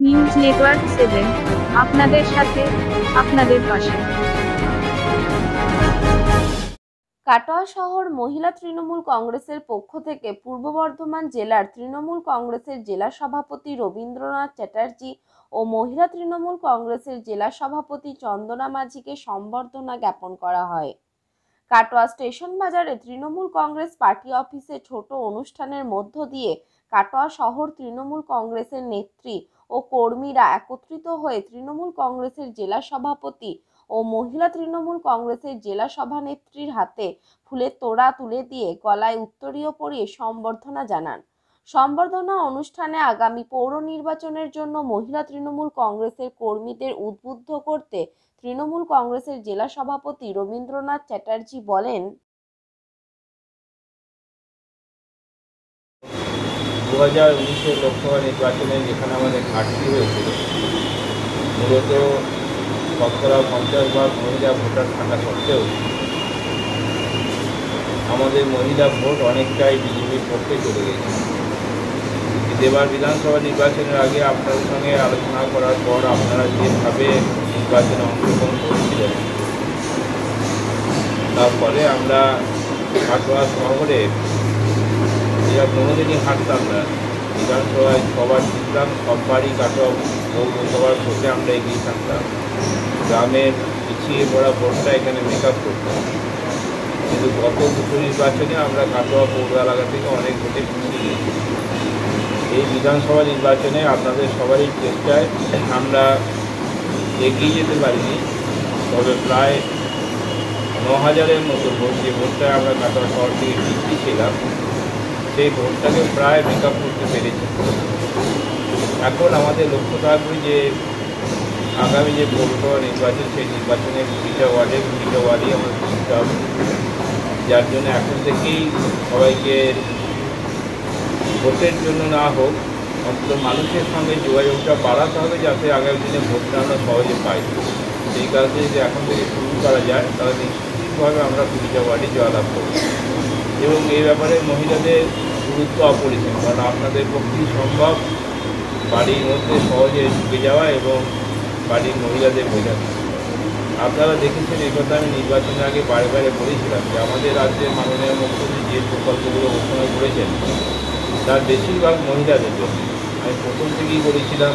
News network seven, আপনাদের সাথে, আপনাদের পাশে। কাটোয়া শহর মহিলা তৃণমূল কংগ্রেসের পক্ষ থেকে পূর্ব বর্ধমান জেলার তৃণমূল কংগ্রেসের জেলা সভাপতি রবীন্দ্রনাথ চ্যাটার্জি ও মহিলা তৃণমূল কংগ্রেসের জেলা সভাপতি চন্দনা মাঝিকে সম্বর্ধনা জ্ঞাপন করা হয়। কাটোয়া স্টেশন বাজারে তৃণমূল কংগ্রেস পার্টি অফিসে ছোট অনুষ্ঠানের মধ্য দিয়ে কাটোয়া শহর তৃণমূল কংগ্রেসের নেত্রী ও কর্মীরা একত্রিত হয়ে তৃণমূল কংগ্রেসের জেলা সভাপতি ও মহিলা তৃণমূল কংগ্রেসের জেলা সভানেত্রীর হাতে ফুলের তোড়া তুলে দিয়ে গলায় উত্তরীয় পরিয়ে সম্বর্ধনা জানান। সম্বর্ধনা অনুষ্ঠানে আগামী পৌর নির্বাচনের জন্য মহিলা তৃণমূল কংগ্রেসের কর্মীদের উদ্বুদ্ধ করতে তৃণমূল কংগ্রেসের জেলা সভাপতি রবীন্দ্রনাথ চ্যাটার্জি বলেন হাজার উনিশের লোকসভা নির্বাচনে যেখানে আমাদের ঘাটতি হয়েছিল, মূলত শতকরা পঞ্চাশ ভাগ মহিলা ভোটার থাকা সত্ত্বেও আমাদের মহিলা ভোট অনেকটাই বিজেপির পক্ষে চলে গেছে। এবার বিধানসভা নির্বাচনের আগে আপনাদের সঙ্গে আলোচনা করার পর আপনারা যেভাবে নির্বাচনে অংশগ্রহণ করেছিলেন তারপরে আমরা কাটোয়া শহরে যেটা কোনোদিনই হাঁটতাম না। বিধানসভায় সবার জিততাম বাড়ি কাটোয়া পৌরসভার ভোটে আমরা এগিয়ে থাকতাম। গ্রামের পিছিয়ে পড়া ভোটটা এখানে মেক আপ করতাম কিন্তু গত দুটো নির্বাচনে আমরা কাটোয়া পৌর এলাকা থেকে অনেক ভোটে পিছিয়ে গেছি। এই বিধানসভা নির্বাচনে আপনাদের সবারই চেষ্টায় আমরা এগিয়ে যেতে পারিনি। তবে প্রায় ন হাজারের মতো ভোট যে ভোটটা আমরা কাটোয়া শহর থেকে পিছিয়ে ছিলাম সেই ভোটটাকে প্রায় মেক করতে পেরেছি। এখন আমাদের লক্ষ্য থাকবে যে আগামী যে পৌরসভা নির্বাচন, সেই নির্বাচনে কুড়িটা ওয়ার্ডে কুড়িটা ওয়ার্ডেই আমরা জিততে হবে। যার জন্য এখন থেকেই সবাইকে ভোটের জন্য না হোক, অন্তত মানুষের সঙ্গে যোগাযোগটা বাড়াতে হবে যাতে আগামী দিনে ভোটটা আমরা সহজে পাই। সেই কাজে যদি এখন থেকে শুরু করা যায়, তাহলে নিশ্চিতভাবে আমরা কুড়িটা ওয়ার্ডে জয়লাভ করব। এবং এই ব্যাপারে মহিলাদের গুরুত্ব অপরিসীম, কারণ আপনাদের পক্ষেই সম্ভব বাড়ির মধ্যে সহজে ঢুকে যাওয়া এবং বাড়ির মহিলাদের বোঝানো আপনারা দেখেছেন, এই কথা আমি নির্বাচনের আগে বারে বারে বলেছিলাম যে আমাদের রাজ্যের মাননীয় মুখ্যমন্ত্রী যে প্রকল্পগুলো ঘোষণা করেছেন, তার বেশিরভাগ মহিলাদের জন্য। আমি প্রথম থেকেই বলেছিলাম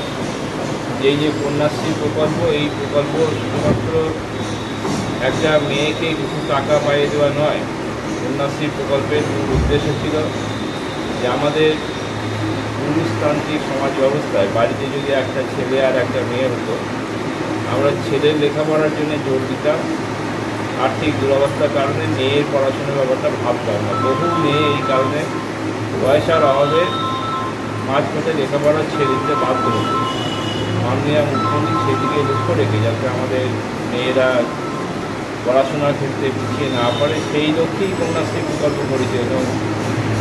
যে এই যে কন্যাশ্রী প্রকল্প, এই প্রকল্প শুধুমাত্র একটা মেয়েকে কিছু টাকা পাইয়ে দেওয়া নয়, কন্যাশ্রী প্রকল্পের মূল উদ্দেশ্য ছিল যে আমাদের পুরুষতান্ত্রিক সমাজ ব্যবস্থায় বাড়িতে যদি একটা ছেলে আর একটা মেয়ে হতো, আমরা ছেলের লেখাপড়ার জন্য জোর দিতাম। আর্থিক দুরবস্থার কারণে মেয়ের পড়াশোনার ব্যাপারটা ভাবতাম না। বহু মেয়ে এই কারণে পয়সার অভাবে মাঝপথে লেখাপড়া ছেড়ে দিতে বাধ্য হতো। মাননীয় মুখ্যমন্ত্রী সেদিকে লক্ষ্য রেখে যাতে আমাদের মেয়েরা পড়াশোনার ক্ষেত্রে পিছিয়ে না পড়ে, সেই লক্ষ্যেই কন্যাশ্রী প্রকল্প করেছে এবং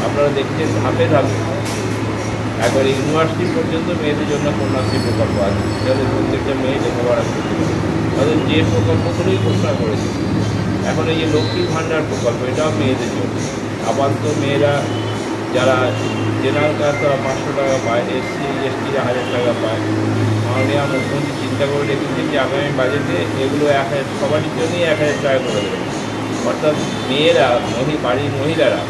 আপনারা দেখছেন ধাপে ধাপে। একবার ইউনিভার্সিটি পর্যন্ত মেয়েদের জন্য কন্যাশ্রী প্রকল্প আছে। যাদের প্রত্যেকটা মেয়ে লেখাপড়া করতে তাদের যে প্রকল্পগুলোই ঘোষণা করেছে এখন এই যে লক্ষ্মী ভাণ্ডার প্রকল্প, এটাও মেয়েদের জন্য। আপাতত মেয়েরা যারা জেনারেল কাস্ট তারা পাঁচশো টাকা পায়, এসসি এসটিরা হাজার টাকা পায়। মাননীয় মুখ্যমন্ত্রী চিন্তা করে রেখেছেন যে আগামী বাজেটে এগুলো এক হাজার সবারই জন্যই এক হাজার টাকা করে দেবে। অর্থাৎ মেয়েরা বাড়ির মহিলারা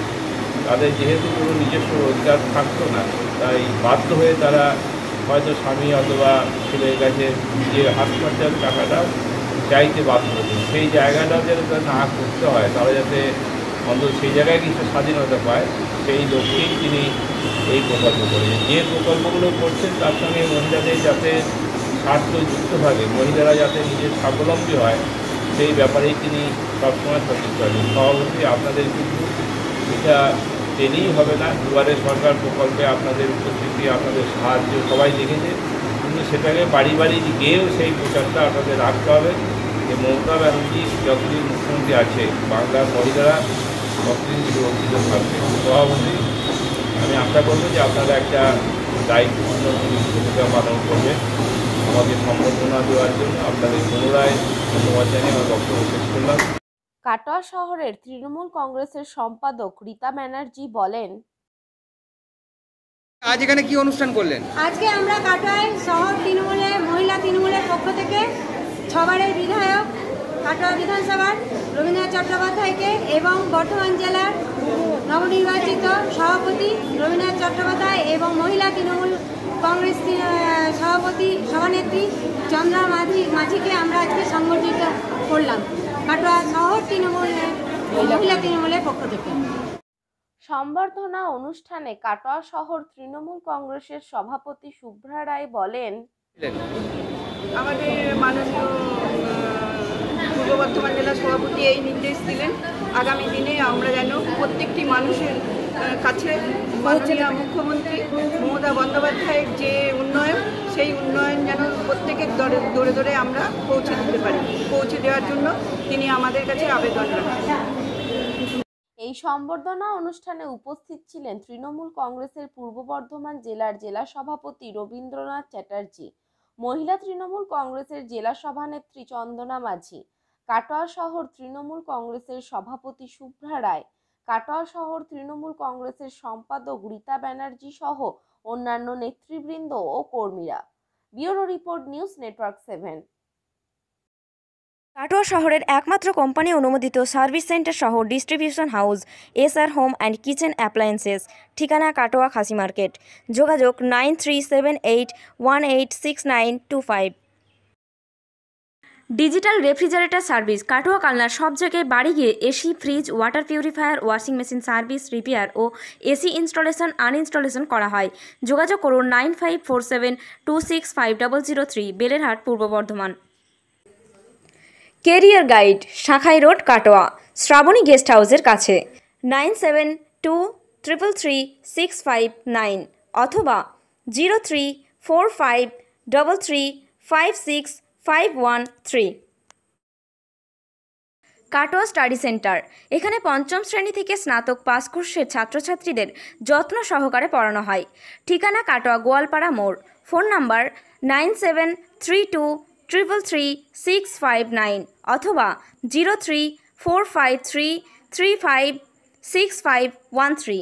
তাদের যেহেতু কোনো নিজস্ব রোজগার থাকতো না, তাই বাধ্য হয়ে তারা হয়তো স্বামী অথবা ছেলের কাছে হাত খরচার টাকাটা চাইতে বাধ্য হতো। সেই জায়গাটাও যাতে না করতে হয়, তারা যাতে অন্তত সেই জায়গায় কিছু স্বাধীনতা পায়, সেই লক্ষ্যেই তিনি এই প্রকল্প করেছেন। যে প্রকল্পগুলো করছেন, তার সঙ্গে মহিলাদের যাতে স্বার্থ যুক্ত থাকে, মহিলারা যাতে নিজের স্বাবলম্বী হয়, সেই ব্যাপারেই তিনি সবসময় সচেষ্ট আছেন সভাপতি, আপনাদের কিন্তু এটা পেলেই হবে না। দুয়ারে সরকার প্রকল্পে আপনাদের উপস্থিতি, আপনাদের সাহায্য সবাই দেখেছে। কিন্তু সেটাকে বাড়ি বাড়ি গিয়েও সেই প্রচারটা আপনাদের রাখতে হবে। যে মমতা ব্যানার্জি, যতদিন মুখ্যমন্ত্রী আছে, বাংলার মহিলারা ততদিন সুরক্ষিত থাকবে। সভাপতি, আমি আশা করব যে আপনারা একটা দায়িত্বপূর্ণ ভূমিকা পালন করবেন। আমাকে সম্বর্ধনা দেওয়ার জন্য আপনাদের পুনরায় ধন্যবাদ জানিয়ে আমার বক্তব্য শেষ করলাম। কাটোয়া শহরের তৃণমূল কংগ্রেসের সম্পাদক রীতা ব্যানার্জি বলেন আজ এখানে কি অনুষ্ঠান করলেন? আজকে আমরা কাটোয়ায় শহর তৃণমূলের মহিলা তৃণমূলের পক্ষ থেকে ছবারের বিধায়ক কাটোয়া বিধানসভার রবীন্দ্রনাথ চট্টোপাধ্যায়কে এবং বর্ধমান জেলার নবনির্বাচিত সভাপতি রবীন্দ্রনাথ চট্টোপাধ্যায় এবং মহিলা তৃণমূল কংগ্রেস সভাপতি সভানেত্রী চন্দ্রা মাঝি মাঝিকে আমরা আজকে সংগঠিত করলাম। কাটোয়া তৃণমূল মহিলা তৃণমূলের পক্ষ থেকে। সম্বর্ধনা অনুষ্ঠানে কাটোয়া শহর তৃণমূল কংগ্রেসের সভাপতি শুভ্রা রায় বলেন আমাদের মাননীয় পূর্ব বর্ধমান জেলা সভাপতি এই নির্দেশ দিলেন। আগামী দিনে আমরা যেন প্রত্যেকটি মানুষের কাছে মাননীয় মুখ্যমন্ত্রী মমতা বন্দ্যোপাধ্যায়ের যে উন্নয়ন, সেই উন্নয়ন যেন প্রত্যেকের দরে দৌড়ে দৌড়ে আমরা পৌঁছে দিতে পারি। পৌঁছে দেওয়ার জন্য তিনি আমাদের কাছে আবেদন রাখেন। এই সম্বর্ধনা অনুষ্ঠানে উপস্থিত ছিলেন তৃণমূল কংগ্রেসের পূর্ব বর্ধমান জেলার জেলা সভাপতি রবীন্দ্রনাথ চ্যাটার্জি, মহিলা তৃণমূল কংগ্রেসের জেলা সভানেত্রী চন্দনা মাঝি, কাটোয়া শহর তৃণমূল কংগ্রেসের সভাপতি শুভ্রা রায় কাটোয়া শহর তৃণমূল কংগ্রেসের সম্পাদক রীতা ব্যানার্জি সহ অন্যান্য নেতৃবৃন্দ ও কর্মীরা। Bureau report news network seven. Katwa শহরের একমাত্র কোম্পানি অনুমোদিত সার্ভিস সেন্টার সহ distribution house S R home and kitchen appliances, ঠিকানা কাটোয়া খাসি মার্কেট। যোগাযোগ nine three seven eight one eight six nine two five. Digital refrigerator service, Katwa কালনার সব জায়গায় বাড়ি গিয়ে AC, fridge, water purifier, washing machine service, repair ও AC installation, uninstallation করা হয়। যোগাযোগ করুন nine five four seven two six five double zero three, Belerhat, Purba Bardhaman. Career guide Shakhai road, Katwa. Srabani guest হাউসের কাছে। Nine seven two triple three six five nine অথবা zero three four five double three five six five one three Katwa study centre. এখানে পঞ্চম শ্রেণি থেকে স্নাতক pass কোর্সের ছাত্রছাত্রীদের যত্ন সহকারে পড়ানো হয়। ঠিকানা কাটোয়া গোয়ালপাড়া মোড়। Phone number nine seven three two triple three six five nine অথবা zero three four five three three five six five one three